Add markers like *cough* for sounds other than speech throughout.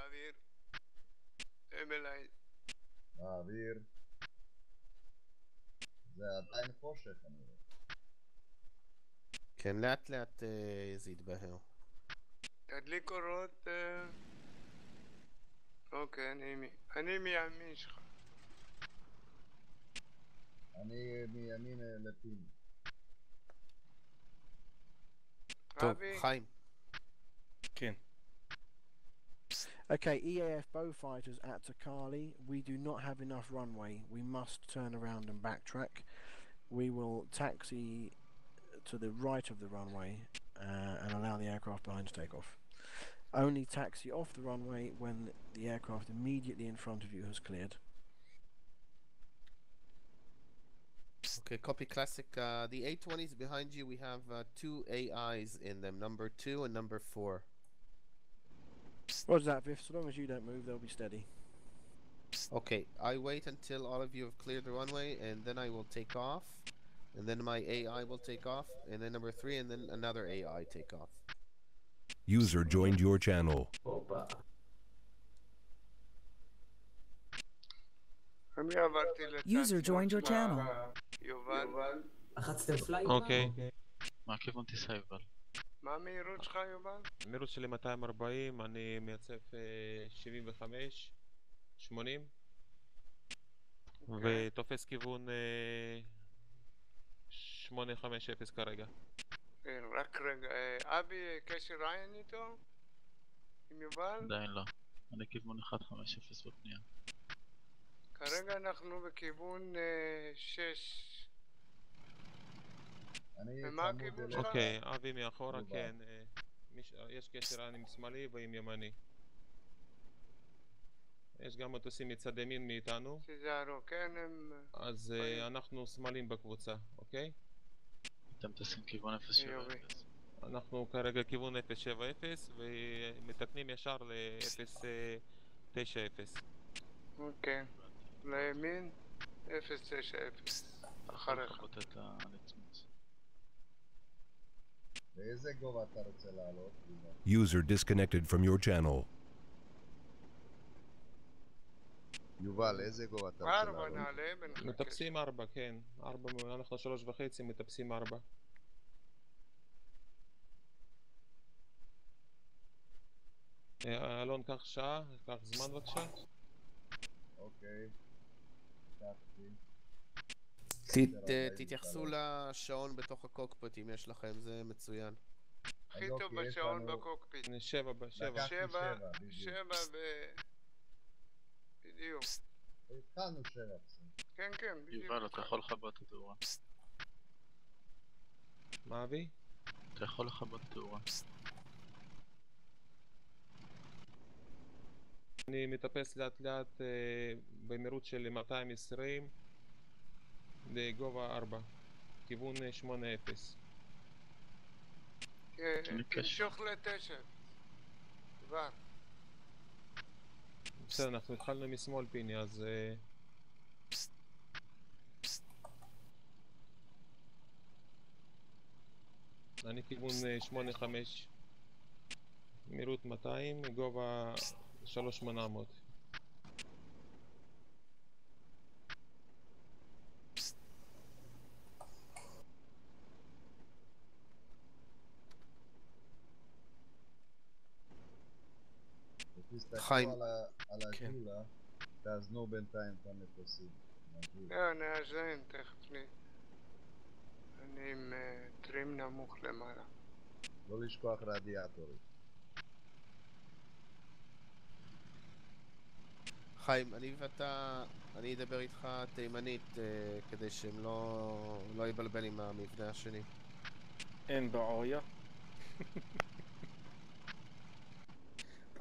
באוויר. אליי. באוויר. זה עדיין חושך, אני רואה. כן, לאט לאט אה, זה יתבהר. תדליק אורות. אה, אוקיי, אני מי- אני מימין שלך. אני מימין אה, לפיני. טוב, אבי, חיים. כן. Okay, EAF bow fighters at Takali. We do not have enough runway. We must turn around and backtrack. We will taxi to the right of the runway uh, and allow the aircraft behind to take off. Only taxi off the runway when the aircraft immediately in front of you has cleared. Okay, copy classic. Uh, the A20s behind you, we have uh, two AIs in them, number two and number four. Roger that, Biff. So long as you don't move, they'll be steady. Okay, I wait until all of you have cleared the runway, and then I will take off. And then my AI will take off, and then number three, and then another AI take off. User joined your channel. User joined your channel. Okay. מה המהירות שלך יובל? המהירות שלי 240, אני מייצב אה, 75, 80, אוקיי. ותופס כיוון אה, 850 כרגע. כן, רק רגע. אה, אבי, קשר עין איתו? עם יובל? עדיין לא. אני כיוון 150 בפנייה. כרגע אנחנו בכיוון 6. אני ומה הכיוון. שלך? אוקיי, אבי מאחורה, יובל. כן. אה, מיש- יש קשר עם שמאלי ועם ימני. יש גם מטוסים מצד ימין מאיתנו, תיזהרו, כן, הם... אז. אה, אנחנו שמאלים בקבוצה, אוקיי? אתם טסים כיוון 070. אנחנו כרגע כיוון 070 ומתקנים ישר ל-090. אוקיי. לימין, 090. אחריך. לכבות את הנצמוץ. באיזה גובה אתה רוצה לעלות? יובל? User disconnected from your channel. יובל, איזה גובה אתה רוצה ארבע לעלות? נעלה, ונחכה. מטפסים 4, כן. 4, אנחנו 3 וחצי, מטפסים 4. אה, אלון, קח שעה, קח זמן בבקשה. אוקיי. תתייחסו לשעון בתוך הקוקפיט אם יש לכם, זה מצוין. הכי טוב בשעון בקוקפיט. 7 ב-7. לקחתי שבע, שבע, בדיוק. שבע ב... בדיוק. התחלנו שבע. כן, כן, בדיוק. יובל, אתה יכול לכבות את התאורה. מה אבי? אתה יכול לכבות את התאורה. אני מטפס לאט לאט אה, במהירות של 220 לגובה 4, כיוון אה, 8-0. כן, תן לי קשר. תמשוך לתשע. כבר. בסדר, אנחנו התחלנו משמאל פיני, אז... אני כיוון אה, 8-5, מהירות 200, גובה 3800. חיים. על ה- על כן. הג'ולה, תאזנו בינתיים את המטוסים. לא, נאזן, תכף לי. אני עם אה, טרים נמוך למעלה. לא לשכוח רדיאטורים. חיים, אני ואתה, אני אדבר איתך תימנית אה, כדי שהם לא, לא יבלבל עם המבנה השני. אין בעיה.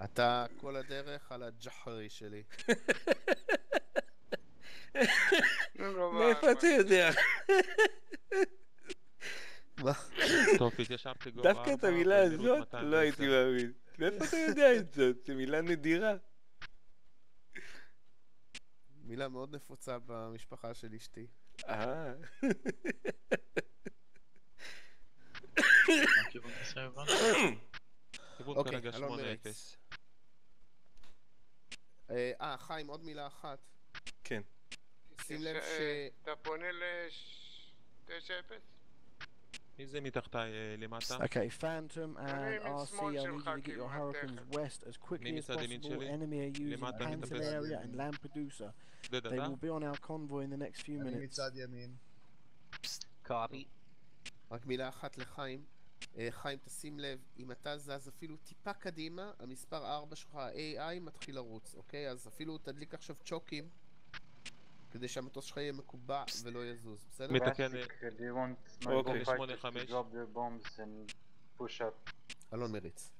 אתה כל הדרך על הג'חרי שלי. מאיפה אתה יודע? מה? טוב, התיישרתי גובה 4, דווקא את המילה הזאת 210. לא הייתי מאמין. מאיפה אתה יודע את זאת? זו מילה נדירה. מילה מאוד נפוצה במשפחה של אשתי. אה. כיוון אוקיי, אלון 8-0. אה, אה, חיים, עוד מילה אחת. כן. שים לב ש... אה, אתה פונה ל-9-0? מי זה מתחתיי אה, למטה? Okay, Phantom and mean, RC, small I need you שלך, to get כאילו, your hurricanes מתכת. west as quickly as possible. Enemy are using Pantel area and Lampedusa. עודד They will be on our convoy in the next few אני minutes. מצד ימין. Copy. רק מילה אחת לחיים. אה, חיים, תשים לב, אם אתה זז אפילו טיפה קדימה, המספר 4 שלך, ה-AI, מתחיל לרוץ, אוקיי? אז אפילו תדליק עכשיו צ'וקים, כדי שהמטוס שלך יהיה מקובע ולא יזוז, בסדר? מתקן, אוקיי, go שמונה, fighters to חמש. drop their bombs and push up? אלון מריץ.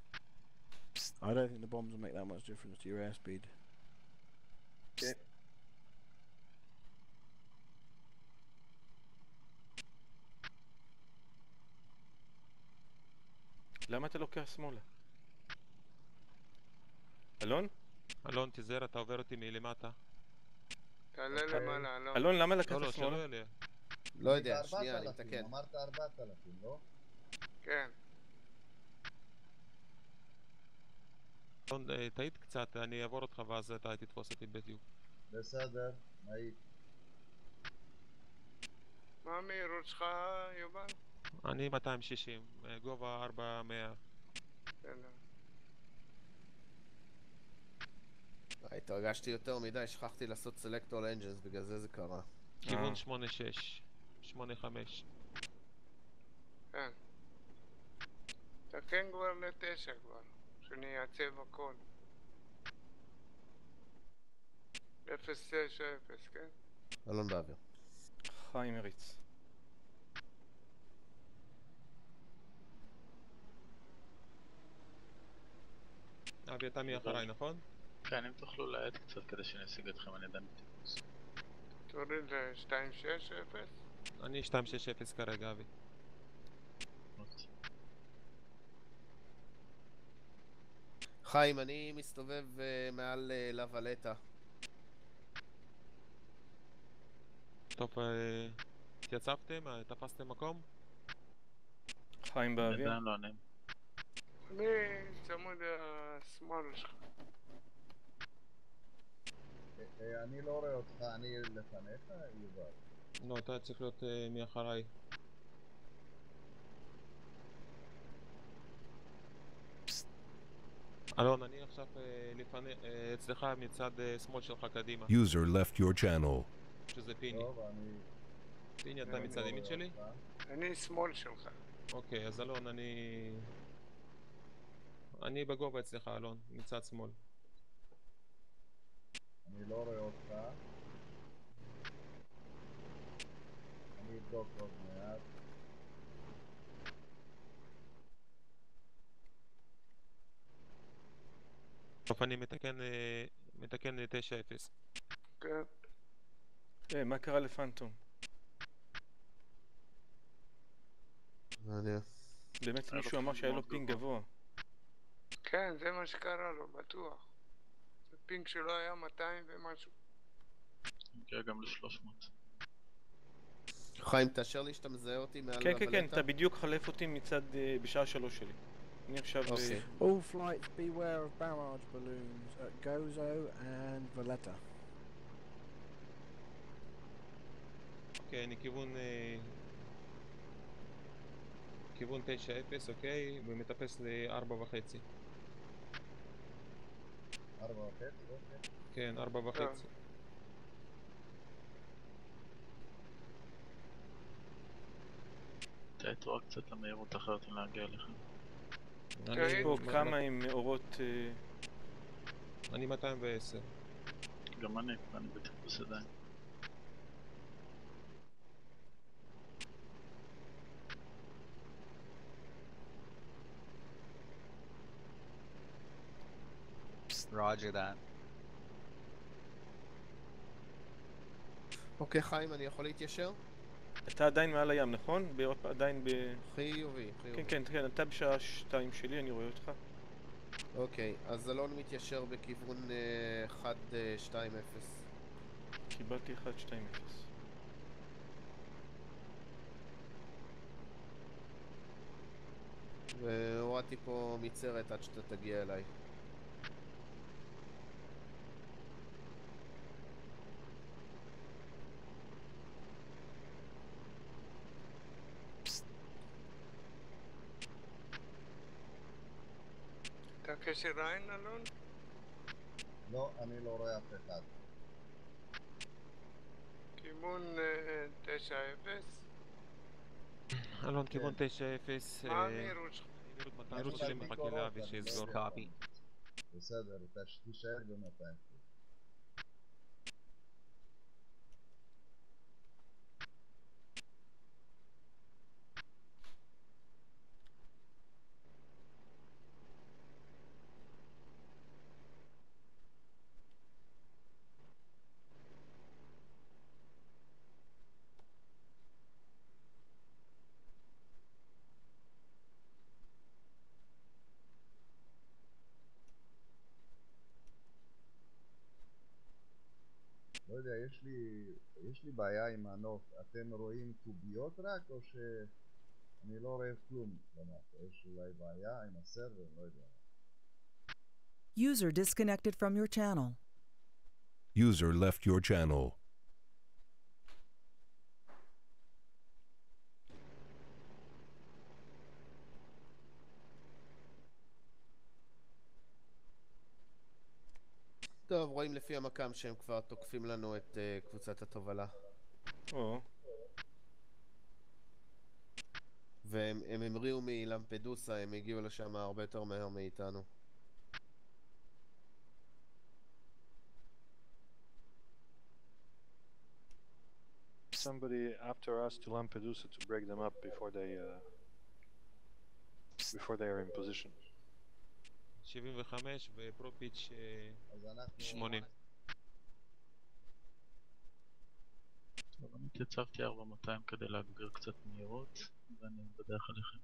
I don't think the bombs will make that much difference to your airspeed. למה אתה לוקח שמאלה? אלון? אלון תיזהר אתה עובר אותי מלמטה. תעלה למעלה, אלון. אלון, למה לא לקחת לא שלא שמאלה? לא יודע, שנייה, אני 4,000, מתקן. אמרת 4,000, לא? כן. אלון אה, תעיד קצת אני אעבור אותך ואז אתה תתפוס אותי בדיוק. בסדר, היית. מה המהירות שלך, יובל? אני 260, אה, גובה 400. בסדר. אה, התרגשתי יותר מדי, שכחתי לעשות select all engines, בגלל זה זה קרה. כיוון אה. 86. 85. כן. תקן כבר לתשע כבר, שאני אעצב הכל. 090, כן? אלון באוויר. חיים הריץ. אבי אתה מי אחריי נכון? כן, אם תוכלו להאט קצת כדי שאני אשיג אתכם על ידי טיפוס. תוריד ל-260. אני 260 כרגע אבי. חיים, אני מסתובב אה, מעל אה, לוולטה. טוב, אה, התייצבתם? תפסתם מקום? חיים באוויר. עדיין לא עונים. אני צמוד השמאל שלך. אה, אה, אני לא רואה אותך, אני לפניך, יובל. לא, אתה צריך להיות אה, מי אחריי. אלון, אני עכשיו לפני, אצלך מצד שמאל שלך קדימה, User left your channel. שזה פיני. טוב, אני... פיני, אתה מצד לא ימין שלי? אני שמאל שלך. אוקיי, אז אלון, אני... אני בגובה אצלך, אלון, מצד שמאל. אני לא רואה אותך. אני אבדוק עוד מעט. טוב, אני מתקן, אה, מתקן ל-9-0. כן. אה, מה קרה לפנטום? מעניין. באמת היה לו מישהו אמר ping שהיה לו ping גבוה. כן, זה מה שקרה לו, בטוח. ה ping שלו היה 200 ומשהו. הגיע גם ל-300. חיים, תאשר לי שאתה מזהה אותי מעל כן? כן, כן, אתה בדיוק חלף אותי מצד... אה, בשעה שלוש שלי. אני עכשיו... אה, אוקיי. All flights beware of barrage balloons at Gozo and Valletta. אוקיי, אני כיוון... אה, כיוון 9-0, אוקיי? ומטפס ל-4 וחצי. ארבע וחצי, אוקיי. כן, 4 וחצי. תאטו רק קצת למהירות אחרת אם להגיע אליכם. כן. אני- פה כמה עם אורות... אה, אני 210. גם אני, ואני בטיפוס עדיין. Roger that. אוקיי, חיים, אני יכול להתיישר? אתה עדיין מעל הים, נכון? בעוד- עדיין ב... חיובי, חיובי. כן, כן, כן, אתה בשעה שתיים שלי, אני רואה אותך. אוקיי, אז אלון מתיישר בכיוון אה, 1-2-0. קיבלתי 1, 2, 0. והורדתי פה מצרת עד שאתה תגיע אליי. אתה קשר עין, אלון? לא, אני לא רואה אף אחד. כיוון אה, 9-0? אלון, כיוון כן. 9-0. מה אה, המהירות שלך? מהירות יש 230 לי מחכה לאבי אני שיסגור. יודע. Copy. בסדר, תישאר ב-200. יודע, יש לי, יש לי בעיה עם הנוף. אתם רואים קוביות רק, או שאני לא רואה כלום במפה? יש אולי בעיה עם הסרבר? לא יודע. User disconnected from your channel. User left your channel. טוב, רואים לפי המקם שהם כבר תוקפים לנו את אה, קבוצת התובלה. או, והם הם המריאו מלמפדוסה, הם הגיעו לשם הרבה יותר מהר מאיתנו. Somebody after us to Lampedusa to break them up before they uh, before they are in position. 75 ופרופיץ' אה, אז אנחנו... 80. טוב, אני התייצבתי 4200 כדי להגביר קצת מהירות, ואני בדרך אליכם.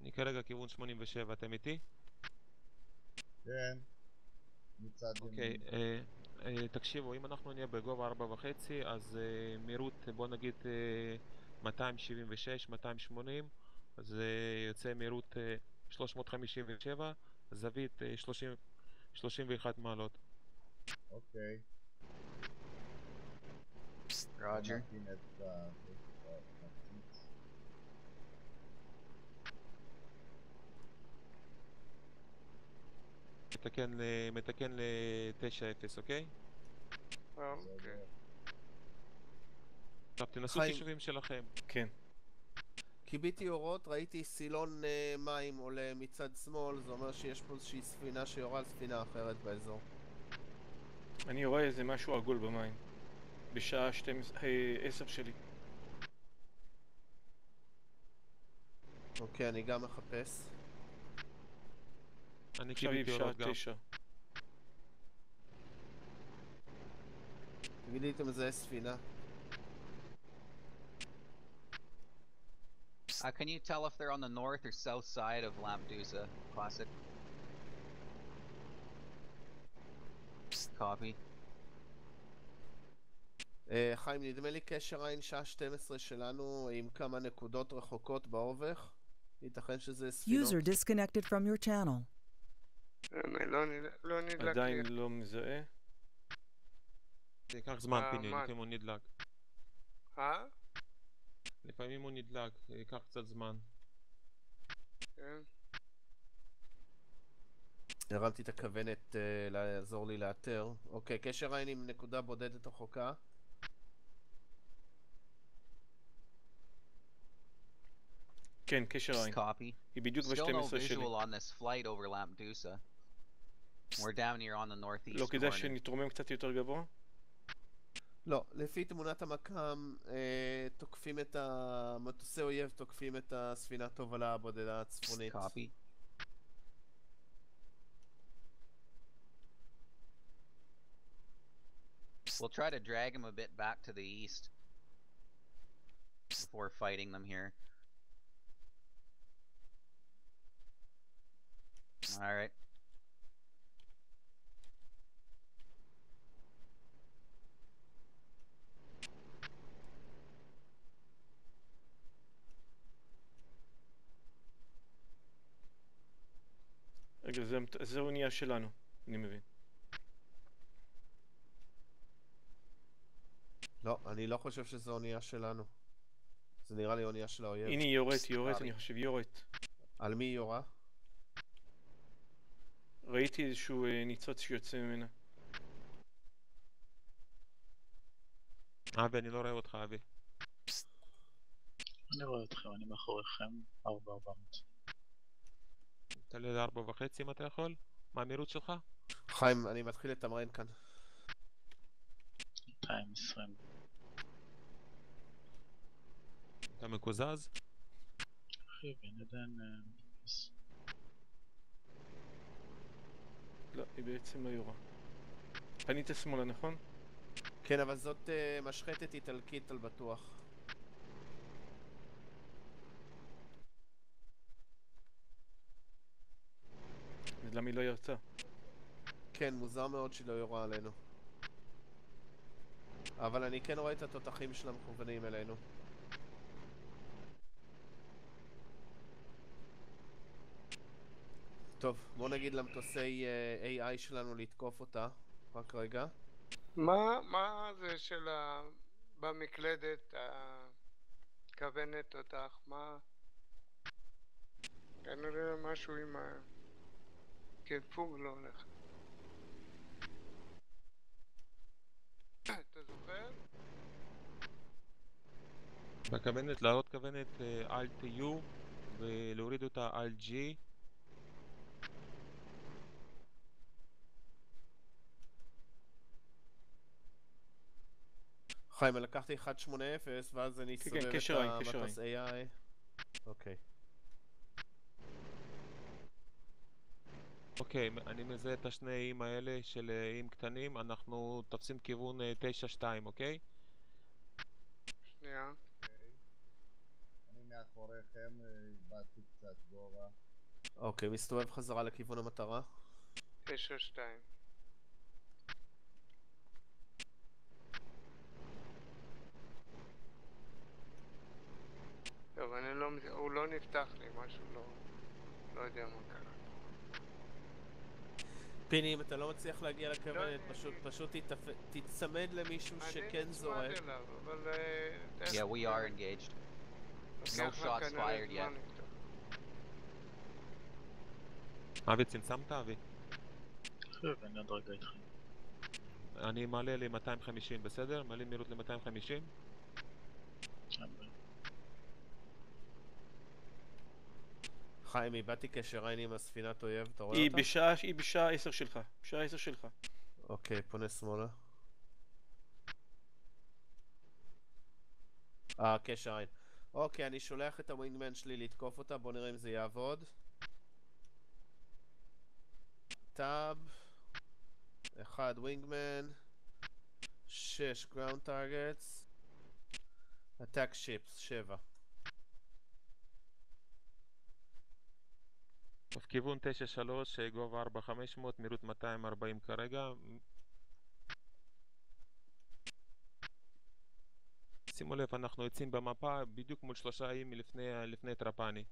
אני כרגע כיוון 87, אתם איתי? כן. מצד אוקיי, אה, תקשיבו, אם אנחנו נהיה בגובה 4.5, אז אה, מהירות, בוא נגיד אה, 276, 280, אז אה, יוצא מהירות אה, 357, זווית אה, 30, 31 מעלות. אוקיי. את את העציץ. מתקן ל- מתקן ל-9-0, אוקיי? אה, אוקיי. עכשיו תנסו. חישובים שלכם. כן. כיביתי אורות, ראיתי סילון אה, מים עולה מצד שמאל, זה אומר שיש פה איזושהי ספינה שיורה על ספינה אחרת באזור. אני רואה איזה משהו עגול במים. בשעה 12, אה, 10 שלי. אוקיי, אני גם מחפש. אני עכשיו קיבלתי בשעה אורות גם. 9. תגיד לי, מזהה ספינה? Uh, can you tell if they're on the north or south side of Lampedusa? Classic. Copy. אה, חיים, נדמה לי קשר עין שעה 12 שלנו עם כמה נקודות רחוקות באובך. ייתכן שזה ספינות. User disconnected from your channel. לא לא נדלק לי. עדיין לא מזהה. זה ייקח זמן אה, פיני? לפעמים הוא נדלק. אה? לפעמים הוא נדלק, ייקח קצת זמן. כן. הרמתי את הכוונת אה, לעזור לי לאתר. אוקיי, קשר עין עם נקודה בודדת רחוקה. כן, קשר עין. היא בדיוק Still no ב-12 שלי. לא כדאי. שנתרומם קצת יותר גבוה? לא, לפי תמונת המקם, אה, תוקפים את ה... מטוסי אויב תוקפים את הספינת תובלה הבודדה הצפונית. Copy. We'll try to drag him a bit back to the east before fighting them here. Alright. רגע, זה האונייה שלנו, אני מבין. לא, אני לא חושב שזו אונייה שלנו. זה נראה לי אונייה של האויב. הנה היא יורית, היא סלארי. אני חושב היא יורית. על מי היא יורה? ראיתי איזשהו אה, ניצוץ שיוצא ממנה. אבי, אני לא רואה אותך, אבי. אני רואה אתכם, אני מאחוריכם, 4400. תעלה לארבע וחצי אם אתה יכול. מה המהירות שלך? חיים, אני מתחיל לתמרן כאן. 220. אתה מקוזז? אחי, ואני עדיין... אה. לא, היא בעצם לא יורה. פנית שמאלה, נכון? כן, אבל זאת אה, משחטת איטלקית על בטוח. למה היא לא ירצה? כן, מוזר מאוד שהיא לא יורה עלינו. אבל אני כן רואה את התותחים שלה מכוונים אלינו. טוב, בוא נגיד למטוסי אה, AI שלנו לתקוף אותה. רק רגע. מה, מה זה של ה... במקלדת, הכוונת אותך, מה... כנראה משהו עם ה... כפוג לא הולך. אתה זוכר? בכוונת לעלות כוונת אה, Alt U ולהוריד אותה Alt G. חיים, אני לקחתי 180 ואז אני כן, אסובב את קשר עין, קשר המטוס AI. אוקיי. אוקיי, אני מזהה את השני איים האלה של אה, איים קטנים, אנחנו תופסים כיוון אה, 9-2, אוקיי? שנייה. אני מאחוריכם, אה, איבדתי קצת גובה. אוקיי, מסתובב חזרה לכיוון המטרה. תשע שתיים. טוב, אני לא... הוא לא נפתח לי, משהו לא... לא יודע מה קרה. פיני, אם אתה לא מצליח להגיע לכוונת, אני- פשוט פשוט תצמד למישהו אני שכן נצמד זורק. אליו, אבל... אה, Yeah, we are engaged. No shots fired yet. אבי, צמצמת אבי? אחי, ואני עוד רגע איתכם. אני מעלה ל-250, בסדר? מעלה מהירות ל-250? אין בעיה. חיים, איבדתי קשר עין עם הספינת אויב, אתה רואה היא אותה? בשעה, היא בשעה 10 שלך. בשעה 10 שלך. אוקיי, פונה שמאלה. אה, קשר עין. אוקיי, אני שולח את הווינגמן שלי לתקוף אותה, בוא נראה אם זה יעבוד. Tab. אחד wingman. שש ground targets. Attack ships, שבע. כיוון 9-3, אה, גובה 4-500, מהירות 240 כרגע. שימו לב, אנחנו יוצאים במפה בדיוק מול שלושה איים מלפני לפני טרפני.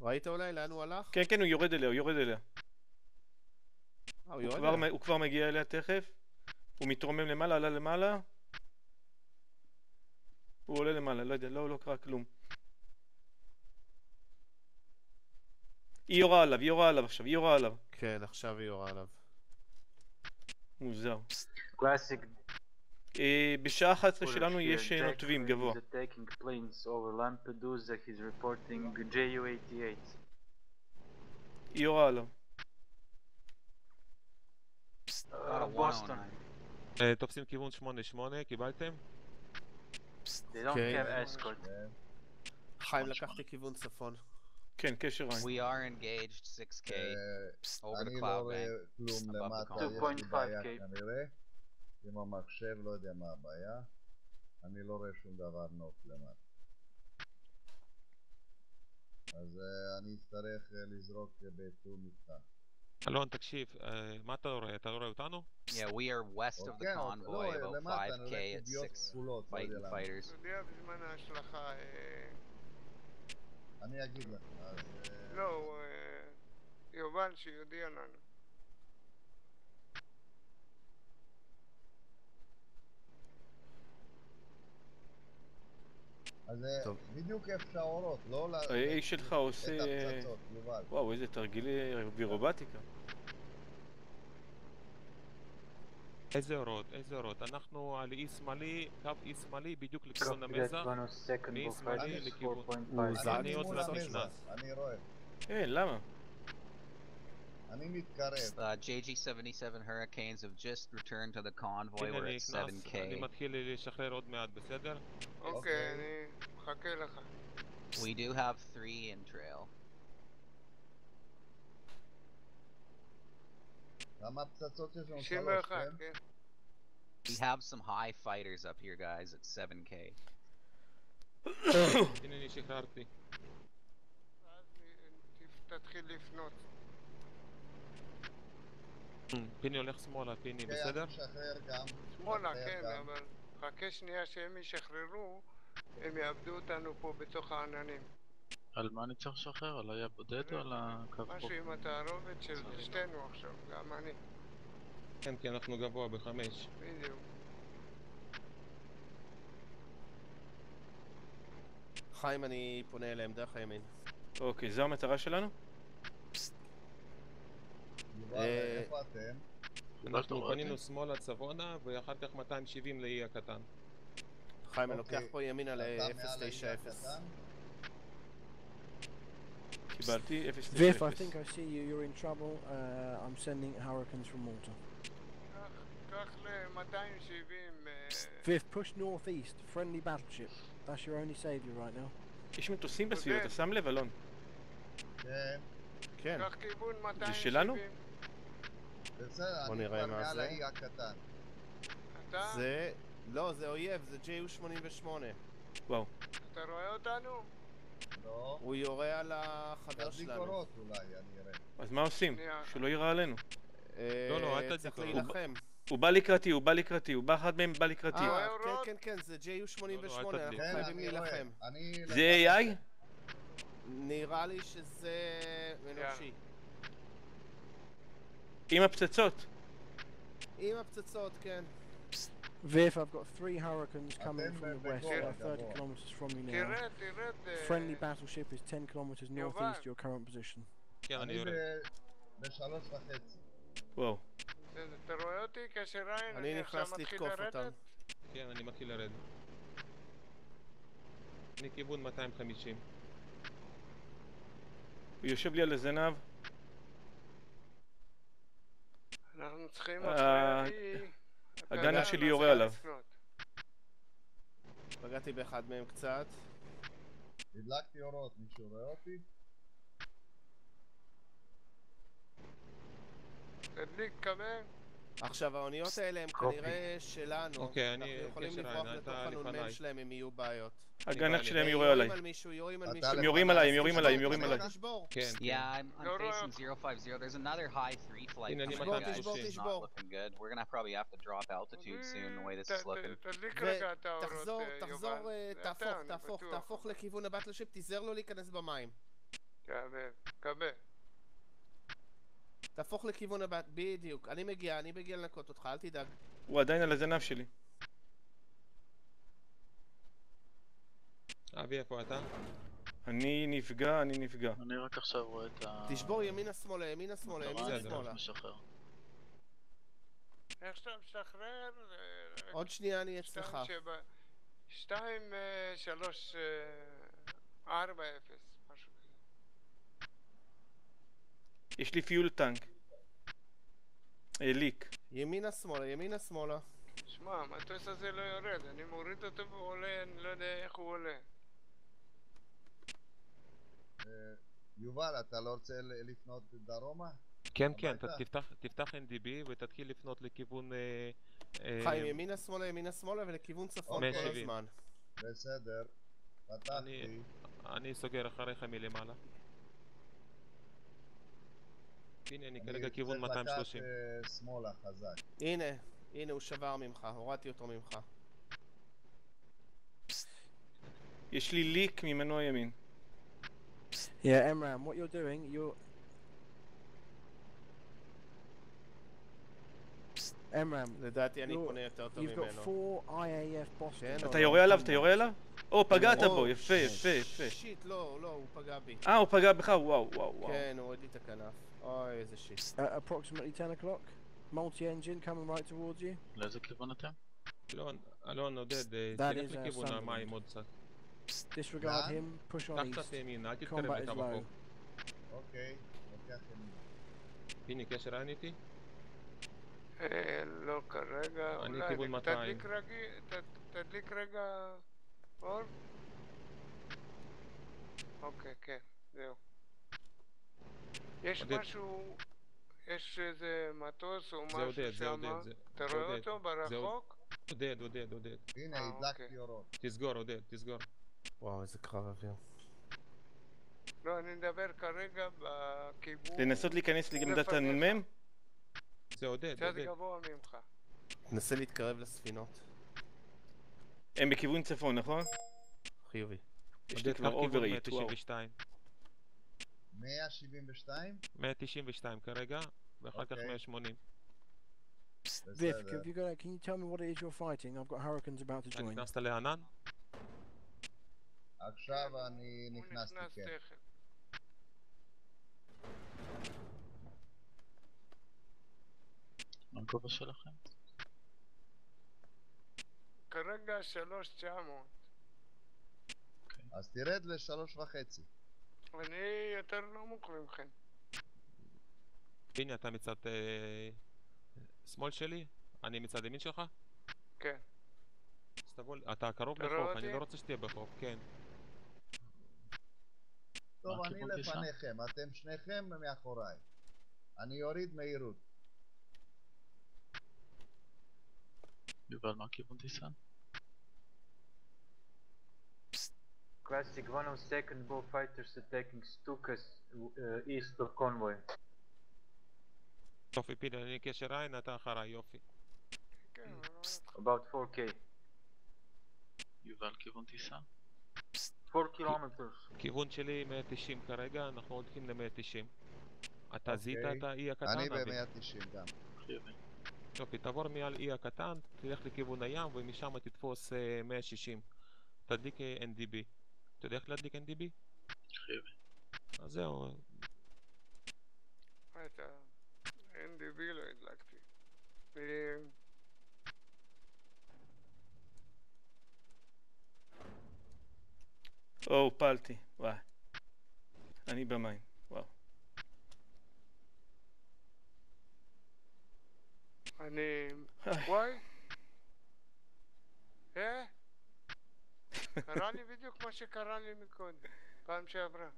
ראית אולי לאן הוא הלך? כן, כן, הוא יורד אליה, הוא יורד אליה. אה, הוא הוא כבר, הוא כבר מגיע אליה תכף. הוא מתרומם למעלה, עלה למעלה. הוא עולה למעלה, לא יודע, לא, לא קרה כלום. היא יורה עליו, היא יורה עליו עכשיו, היא יורה עליו. כן, עכשיו היא יורה עליו. מוזר. Classic אה, בשעה 11 footage שלנו. יש אה, נותבים גבוה. attacking planes over Lampedusa. He's reporting JU-88. היא יורה עליו. Uh, Got a Boston. 109. אה, תופסים כיוון 8-8, קיבלתם? They don't Okay. have escort. חיים, לקחתי כיוון צפון. כן, קשר עין. We are engaged 6k אה, over the אני לא cloud רואה. כלום למטה. יש לי 2.5K. בעיה כנראה. עם המחשב, לא יודע מה הבעיה. אני לא רואה שום דבר נוף למטה. אז אה, אני אצטרך אה, לזרוק בתיאום איתך. אלון, תקשיב, אה, מה אתה רואה? אתה לא רואה אותנו? Yeah, we are west of the כן, convoy, about למטה, אני 5k רואה at קוביות 6 כחולות, לא יודע fighting fighters. אתה יודע בזמן ההשלכה... אה, אני אגיד לך. אז, אה, לא, יובל שיודיע לנו. אז אה, טוב. בדיוק איפה שהאורות, לא ל... האיש שלך עושה... וואו, איזה תרגילי וירובטיקה. איזה אורות? איזה אורות? אנחנו על אי שמאלי, קו אי שמאלי בדיוק לכיוון המזח. מאי שמאלי לכיוון... 4.5. אני עוד מעט נכנס. אני רואה. כן, למה? אני מתקרב. Uh, JG77 Hurricanes have just returned to the convoy. הנה We're אני at נכנס, 7k. אני מתחיל לשחרר עוד מעט, בסדר? אוקיי, אני מחכה לך. We do have three in trail. כמה פצצות יש לנו? שלוש, 91, כן? כן. We have some high fighters up here, guys, at 7k. *coughs* הנה אני שחררתי. ואז ת- תתחיל לפנות. פיני הולך שמאלה, פיני, בסדר? שמאלה, כן. אבל חכה שנייה שהם ישחררו, הם יאבדו אותנו פה בתוך העננים. על מה אני צריך לשחרר? על היה בודד או על הקו פה? משהו עם התערובת של שתינו עכשיו, גם אני. כן, כי אנחנו גבוה בחמש. בדיוק. חיים, אני פונה אליהם דרך הימין. אוקיי, זו המטרה שלנו? אה, איפה אתם? אנחנו פנינו שמאלה צפונה, ואחר כך 270 לאי הקטן. חיים, אני לוקח אוקיי. פה ימינה אתה מעל האי ל-090. הקטן? קיבלתי 0 Viv, I think I see you. You're in trouble. Uh, I'm sending hurricanes from Malta. קח ל-270, Viv, push northeast. Friendly battleship. That's your only savior right now. יש מטוסים בסביבה, אתה שם לב, אלון? כן. כן. קח כיוון 270. זה שלנו? בסדר, בוא אני נראה כבר מה מעל זה. האי הקטן. אתה? זה... לא, זה אויב, זה JU88. וואו. אתה רואה אותנו? לא. הוא יורה על החבר תדליק שלנו. אורות אולי, אני אראה. אז מה עושים? שנייה. שלא יירה עלינו. לא, לא, אל אה, תדליק צריך. להילחם. הוא בא לקראתי, הוא בא לקראתי, הוא בא אחד מהם בא לקראתי. אה? כן, כן, כן, זה JU88, לא, לא, אל אנחנו תדליק. כן, חייבים אני רואה. להילחם. אני... זה AI? נראה לי שזה אנושי. עם הפצצות. עם הפצצות, כן. Viv, I've got three hurricanes coming from the west. They're 30 gabor. kilometers from you now. אה, Friendly battleship is 10 kilometers northeast your current position. כן, אני אני יורד. בשלוש וחצי. וואו. אתה רואה אותי כשריין? אני עכשיו נכנס לתקוף? אותם. כן, אני מתחיל לרדת. אני כיוון 250. הוא יושב לי על הזנב. אנחנו צריכים אה. אתה הגנב יודע, שלי יורה עליו. פגעתי באחד מהם קצת. הדלקתי אורות, מישהו רואה אותי? תדליק, קבל. עכשיו, האוניות האלה הם כנראה שלנו. אוקיי, אני- אנחנו יכולים לברוח לתוך הנ"מ. שלהם אם יהיו בעיות. הגנב לי. שלהם יורה יורים עליי. על מישהו, יורים על אתה מישהו. הם יורים עליי, הם יורים עליי, הם יורים עליי. כן, כן. Yeah, I'm, facing 050. There's another high 3 flight coming, guys. It's not looking good. We're gonna probably have to drop altitude soon, the way this is looking. תחזור, אה, תחזור. אה, תהפוך, תהפוך. תהפוך לכיוון הבטלשיפ, תיזהר לו להיכנס במים. קבל, קבל. תהפוך לכיוון הבא, בדיוק. אני מגיע, אני מגיע לנקות אותך, אל תדאג. הוא עדיין על הזנב שלי. אבי, איפה אתה? אני נפגע, אני נפגע. אני רק עכשיו רואה את ה... תשבור ימינה שמאלה, ימינה שמאלה, לא, ימינה שמאלה. איך שאתה משחרר... עוד שנייה אני אצלך. 2, 3, 4, 0. יש לי פיול טנק. ליק. ימינה שמאלה, ימינה שמאלה. שמע, המטוס הזה לא יורד, אני מוריד אותו והוא עולה, אני לא יודע איך הוא עולה. אה, יובל, אתה לא רוצה לפנות דרומה? כן, כן? תפתח- תפתח NDB ותתחיל לפנות לכיוון... אה, אה, חיים, ימינה שמאלה, ימינה שמאלה ולכיוון צפון כל 170. הזמן. בסדר. פתחתי. אני סוגר אחריך מלמעלה. הנה, אני כרגע כיוון צריך לקחת 230. אה, שמאלה חזק. הנה, הנה הוא שבר ממך, הורדתי אותו ממך. יש לי ליק ממנוע ימין. Yeah, Emram, what you're doing, you're. Emram, לדעתי אני פונה יותר טוב you've got ממנו. four IAF Boston. כן, אתה יורה עליו? אתה יורה עליו? או, פגעת בו, יפה, יפה, יפה. שיט, לא, לא, הוא פגע בי. אה, הוא פגע בך, וואו, וואו, וואו. כן, הוא הוריד לי את הכנף. אוי, איזה שיט. Uh, approximately 10 o'clock. Multi-engine coming right towards you. לאיזה כיוון אתם? אלון, אלון, עודד, אה, That תלך is, uh, לכיוון Sunderland. המים עוד קצת. Disregard Nah. him. Push on קח east. קצת ימינה, אל תתקרב Combat is לקו low. החוף. אוקיי, לוקח ימינה. פיני, קשר עין איתי? אה, לא כרגע, אני אולי כיוון אני- 200. תדליק רגע, ת- תדליק רגע אור. אוקיי, כן, זהו. יש עודד. משהו, יש איזה מטוס או זה משהו עודד, שם, עודד, אתה זה רואה עודד, אותו ברחוק? עודד, עודד, עודד. הנה, אה, הדלקתי אוקיי. אורות. תסגור, עודד, תסגור. וואו, איזה קרב אוויר. לא, אני מדבר כרגע בכיוון... לנסות להיכנס לעמדת. הנ"מ? זה עודד, קצת עודד. גבוה ממך. תנסה להתקרב לספינות. הם בכיוון צפון, נכון? חיובי. יש לי עודד, כבר overheat, וואו. 192. 172? 192 כרגע, ואחר כך אוקיי. 180. Viv, בסדר. have you got? Can you tell me what it is you're fighting? I've got hurricanes about to join. נכנסת לענן? עכשיו אני נכנסתי, נכנס כן. מה הגובה שלכם? כרגע 3,900. אז תרד לשלוש וחצי. אני יותר נמוך ממכם. פיני, אתה מצד אה, שמאל שלי? אני מצד ימין שלך? כן. אז תבוא, אתה קרוב רואה לחוף, אני? לא רוצה שתהיה בחוף, כן. טוב, מה אני? לפניכם, אתם שניכם מאחוריי. אני אוריד מהירות. יובל, מה הכיוון טיסה? Classic 102nd Bow Fighters attacking Stukas uh, east of convoy. יופי, פיני, אני קשר עין, אתה אחריי, יופי. About 4k. יובל, כיוון טיסה? 4 kilometers. כיוון שלי 190 כרגע, אנחנו הולכים ל-190. אתה זיהית אוקיי. את האי הקטן, אני אבי? ב-190 גם. יופי, תעבור מעל אי הקטן, תלך לכיוון הים, ומשם תתפוס אה, 160. תדליק אה, NDB. אתה יודע איך להדליק NDB? חיובי. אז זהו, מה אתה... NDB לא הדלקתי. או, הופלתי. וואי. אני במים. וואו. אני... וואי. אה? קרה לי בדיוק מה שקרה לי מקודם, פעם שעברה.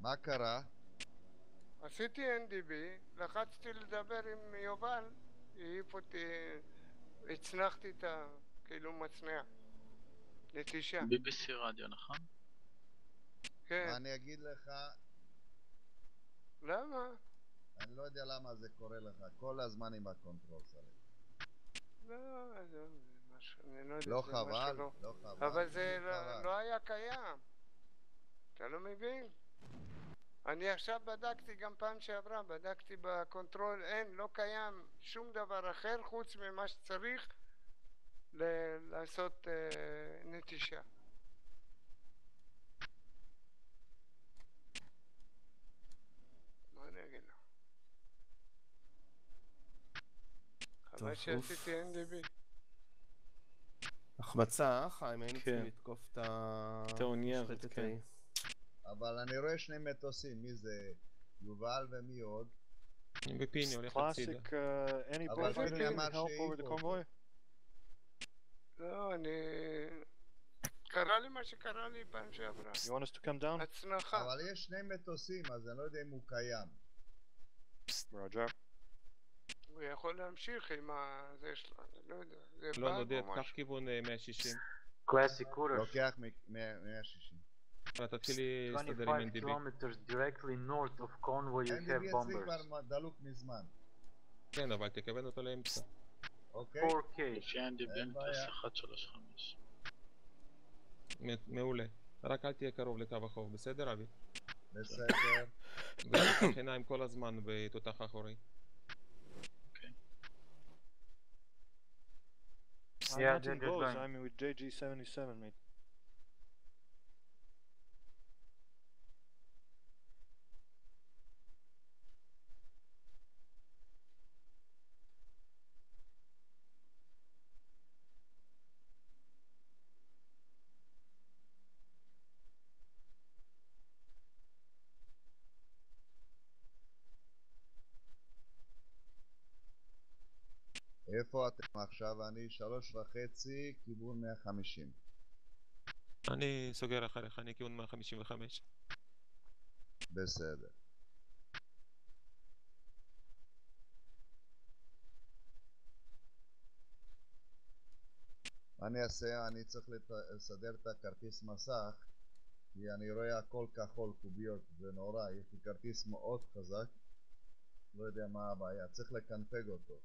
מה קרה? עשיתי NDB, לחצתי לדבר עם יובל, העיף אותי, הצנחתי את ה... כאילו מצנע. נטישה. BBC רדיו, נכון? כן. מה אני אגיד לך? למה? אני לא יודע למה זה קורה לך, כל הזמן עם הקונטרול סלט. לא, עזוב, אני לא יודע, לא חבל? משהו לא חבל. אבל זה לא לא- חבל. לא היה קיים. אתה לא מבין? אני עכשיו בדקתי גם פעם שעברה, בדקתי בקונטרול, אין, לא קיים שום דבר אחר חוץ ממה שצריך ל- לעשות אה, נטישה. מה אני אגיד לך? חבל שעשיתי NDB. החמצה, חיים? היינו צריכים כן. לתקוף את ה... את המשחטת כן. אבל אני רואה שני מטוסים, מי זה? יובל ומי עוד? אני בפיני, הולך הצידה. Classic, uh, אבל פיני אמר שהעיפו convoy? לא, אני... קרה לי מה שקרה לי פעם שעברה. You want us to come down? הצנחה. אבל יש שני מטוסים, אז אני לא יודע אם הוא קיים. Roger. הוא יכול להמשיך עם ה... זה שלו, אני לא יודע. זה לא נודד, קח. כיוון אה, 160. Classic Kurosh. לוקח מ- מ- 160. אבל תתחיל להסתדר עם 25 NDB. kilometers directly north of convoy you אין have לי אצלי bombers. כבר דלוק מזמן. כן, אבל תכוון אותו לאמצע. אוקיי? 4k. לפי ה-NDB אין אני בעיה. טס 135. מ- מעולה. רק אל תהיה קרוב לקו החוף, בסדר אבי? בסדר. *coughs* ותפתח עיניים כל הזמן בתותח האחורי. yeah, not in Going. I mean, with JG77, mate. איפה אתם עכשיו? אני שלוש וחצי, כיוון 150. אני סוגר אחריך, אני כיוון 155. בסדר. אני אעשה? אני צריך לסדר את הכרטיס מסך כי אני רואה הכל כחול, קוביות, זה נורא, יש לי כרטיס מאוד חזק לא יודע מה הבעיה, צריך לקנפג אותו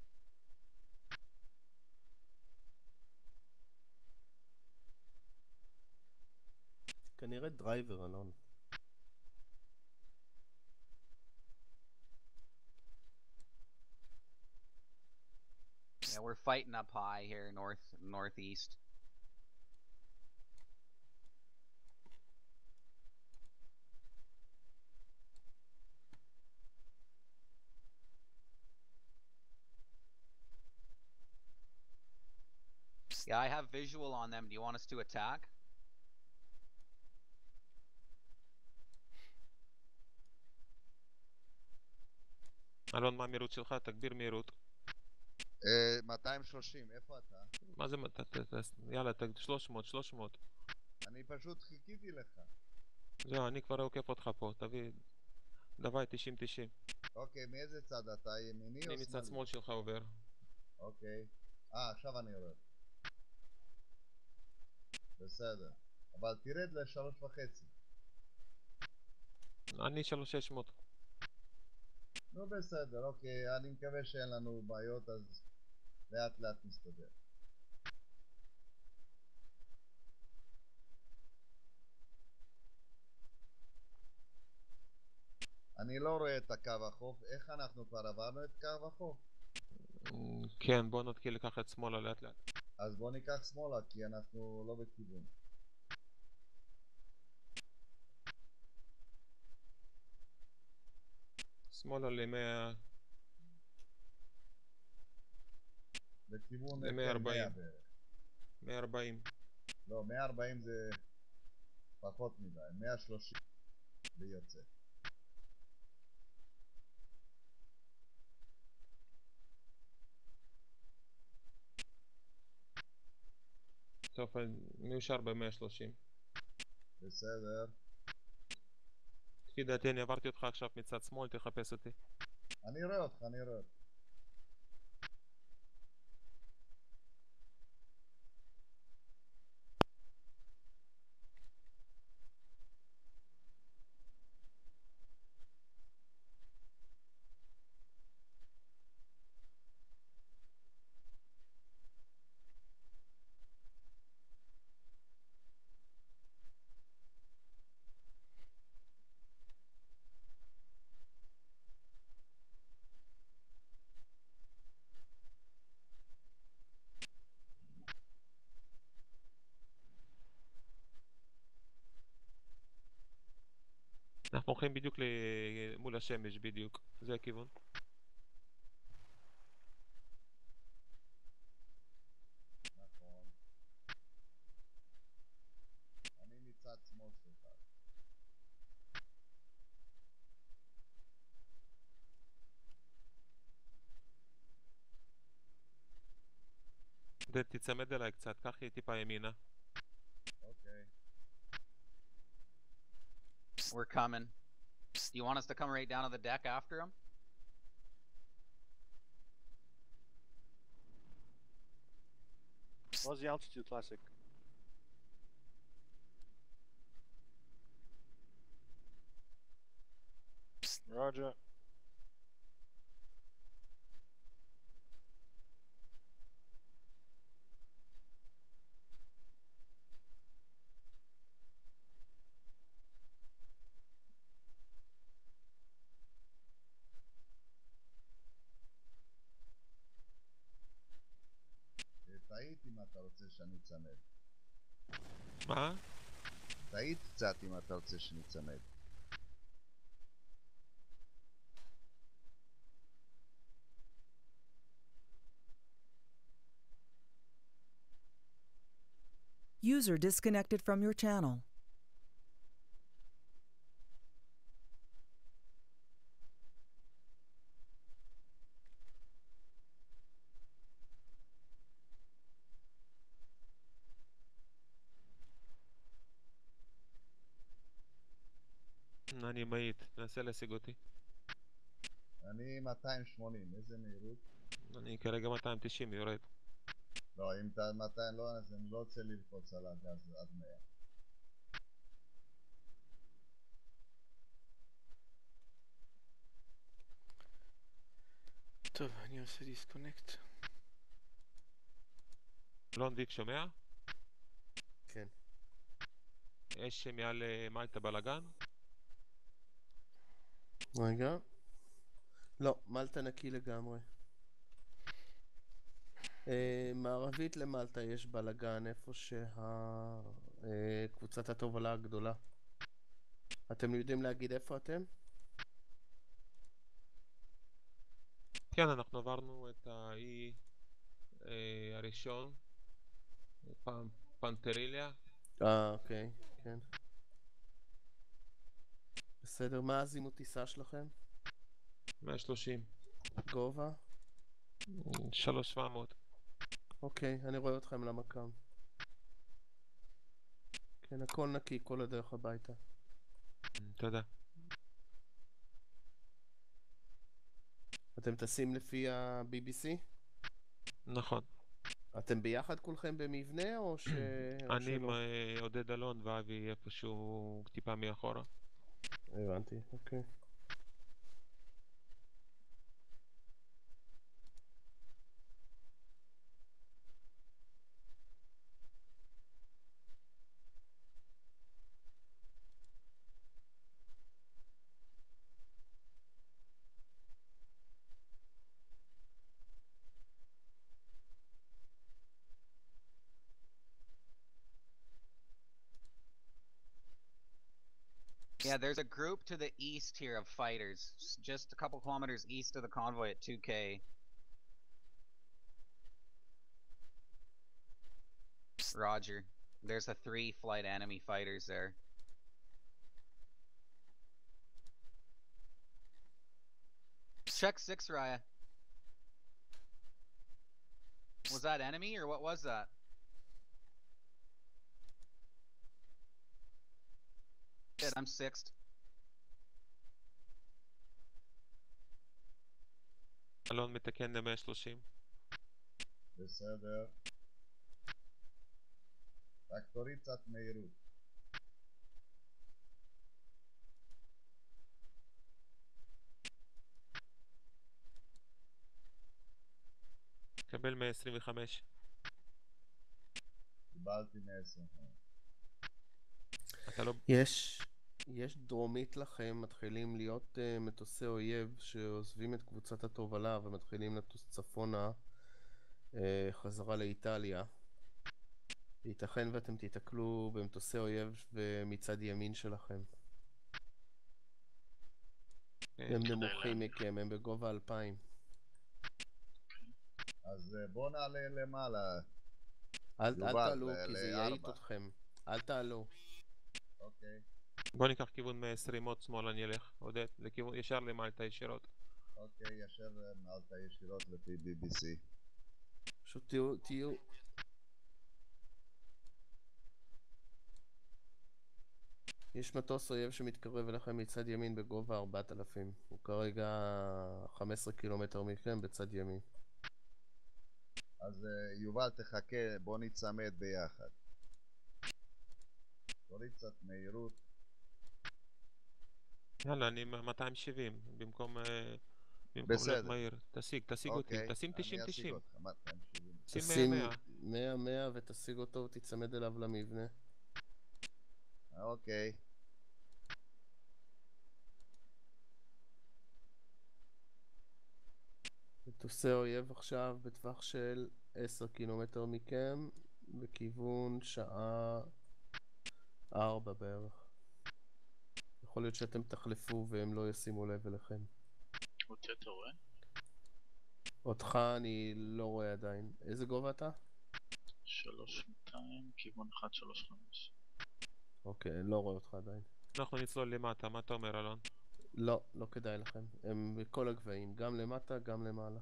כנראה דרייבר, אלון. Yeah, we're fighting up high here, north northeast. Yeah, I have visual on them. Do you want us to attack? אלון, מה המהירות שלך? תגביר מהירות. אה, 230, איפה אתה? מה זה, יאללה, ת- 300, 300. אני פשוט חיכיתי לך זהו, אני כבר עוקף אותך פה, תביא... דווי, 90, 90. אוקיי, מאיזה צד אתה? ימיני או אני שמאלי? מצד שמאל שלך עובר. אוקיי. אה, עכשיו אני רואה. בסדר. אבל תרד לשלוש וחצי. אני 3600. נו בסדר, אוקיי, אני מקווה שאין לנו בעיות, אז לאט לאט נסתדר. אני לא רואה את הקו החוף, איך אנחנו כבר עברנו את קו החוף? כן, בוא נתחיל לקחת שמאלה לאט לאט. אז בוא ניקח שמאלה, כי אנחנו לא בכיוון. שמאלה ל-100... לכיוון ל-140. 100 בערך. 140. לא, 140 זה פחות מדי, 130 ויוצא. טוב, אני מיושר ב-130. בסדר. לפי דעתי אני עברתי אותך עכשיו מצד שמאל, תחפש אותי. אני רואה אותך, אני רואה אותך. אנחנו הולכים בדיוק ל- מול השמש, בדיוק. זה הכיוון. תצמד אליי קצת, קח לי טיפה ימינה. We're coming. Do you want us to come right down to the deck after him? What's the altitude classic? Roger. שאני אצמד. מה? טעית קצת אם אתה רוצה שניצמד. User disconnected from your channel. אני מאית, תנסה להשיג אותי. אני 280, איזה מהירות? אני כרגע 290 יורד. לא, אם אתה 200 לא, אז אני לא רוצה ללחוץ על הגז עד 100. טוב, אני עושה דיסקונקט. אלון ויק שומע? כן. יש מעל אה, מלטה בלאגן? רגע. לא, מלטה נקי לגמרי. אה, מערבית למלטה יש בלאגן, איפה שקבוצת התובלה הגדולה. אתם יודעים להגיד איפה אתם? כן, אנחנו עברנו את האי אה, הראשון, פ- פנטריליה. אה, אוקיי, כן. בסדר, מה הזימות טיסה שלכם? 130. גובה? 3700. אוקיי, אני רואה אתכם למקם. כן, הכל נקי, כל הדרך הביתה. תודה. אתם טסים לפי ה-BBC? נכון. אתם ביחד כולכם במבנה או ש... אני עם? אה, עודד אלון ואבי איפשהו טיפה מאחורה. הבנתי, אוקיי. Yeah, there's a group to the east here of fighters, just a couple kilometers east of the convoy at 2k. Roger. There's a three flight enemy fighters there. Check six, Raya. Was that enemy or what was that? Shit, I'm sixth. אלון מתקן ל-130. בסדר. רק תוריד קצת מהירות. קבל 125. קיבלתי 120. אתה לא... יש, יש דרומית לכם, מתחילים להיות uh, מטוסי אויב שעוזבים את קבוצת התובלה ומתחילים לטוס צפונה uh, חזרה לאיטליה. ייתכן ואתם תיתקלו במטוסי אויב מצד ימין שלכם. הם נמוכים מכם, הם בגובה 2000. אז אה, בוא נעלה למעלה. אל, תעלו, כי זה. יעיט אתכם. אל תעלו. אוקיי. בוא ניקח כיוון 120 עוד שמאלה נלך, עודד, לכיוון, ישר למלטה ישירות. אוקיי, ישר אה, מעלתה ישירות לפי BBC. פשוט תהיו, תהיו... יש מטוס אויב שמתקרב אליכם מצד ימין בגובה 4000. הוא כרגע 15 קילומטר מכם בצד ימין. אז אה, יובל, תחכה, בוא ניצמד ביחד. תוריד קצת מהירות. יאללה, אני 270, במקום... אה, במקום להיות בסדר. מהיר. תשיג, תשיג אותי, אוקיי, תשים אני 90 אשיג 90. אותך, 270. שים תשים 100 100 100 ותשיג אותו ותיצמד אליו למבנה. אוקיי. מטוסי אויב עכשיו בטווח של 10 קילומטר מכם, בכיוון שעה 4 בערך. יכול להיות שאתם תחלפו והם לא ישימו לב אליכם. אותי אתה רואה? אותך אני לא רואה עדיין. איזה גובה אתה? 3200, כיוון 135. אוקיי, אני לא רואה אותך עדיין. אנחנו נצלול למטה, מה אתה אומר אלון? לא, לא כדאי לכם. הם בכל הגבהים, גם למטה, גם למעלה.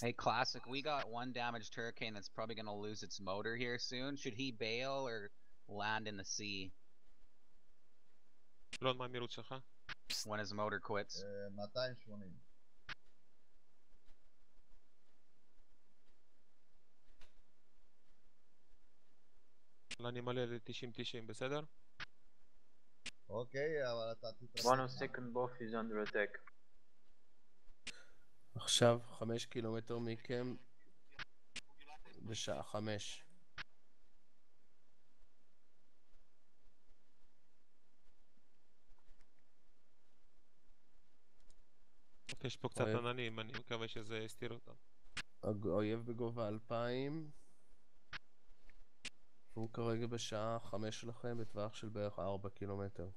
Hey, Classic, we got one damaged Hurricane that's probably going to lose its motor here soon. Should he bail or land in the sea אלון, מה המהירות שלך? when his motor quits. אה, 280. אני מלא ל-90-90, בסדר? אוקיי, אבל אתה תתרסק. One on second buff is under attack. עכשיו חמש קילומטר מכם בשעה חמש. יש פה קצת. עננים, אני מקווה שזה יסתיר אותם. האויב בגובה 2000 והוא כרגע בשעה 5 שלכם בטווח של בערך 4 קילומטר.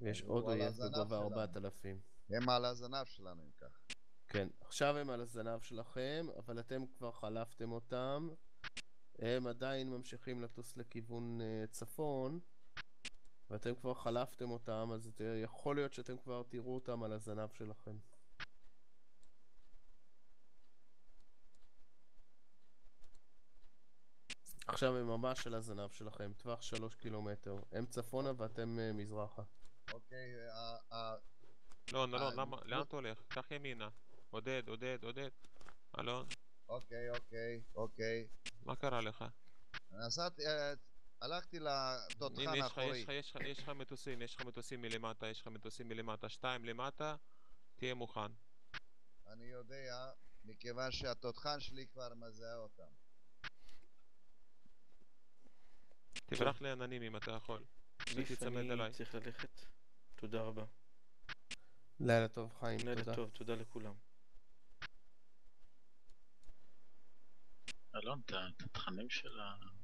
ויש עוד אויב בגובה שלנו. 4000. הם על הזנב שלנו אם כך. כן, עכשיו הם על הזנב שלכם, אבל אתם כבר חלפתם אותם. הם עדיין ממשיכים לטוס לכיוון uh, צפון, ואתם כבר חלפתם אותם, אז את, יכול להיות שאתם כבר תראו אותם על הזנב שלכם. עכשיו הם ממש על הזנב שלכם, טווח 3 קילומטר. הם צפונה ואתם uh, מזרחה. אוקיי, ה- ה- אלון, אלון, אה, למה? לא- לאן אתה הולך? קח ימינה. עודד, עודד, עודד. אלון, אוקיי, אוקיי, אוקיי. מה קרה לך? נסעתי, אה, הלכתי לתותחן האחורי. יש לך, מטוסים, יש לך מטוסים מלמטה, יש לך מטוסים מלמטה. שתיים למטה, תהיה מוכן. אני יודע, מכיוון שהתותחן שלי כבר מזהה אותם. תברח לעננים אם אתה יכול. אני. צריך ללכת. תודה רבה. לילה טוב חיים, לילה תודה. טוב, תודה לכולם. אלון, את התכנים של ה...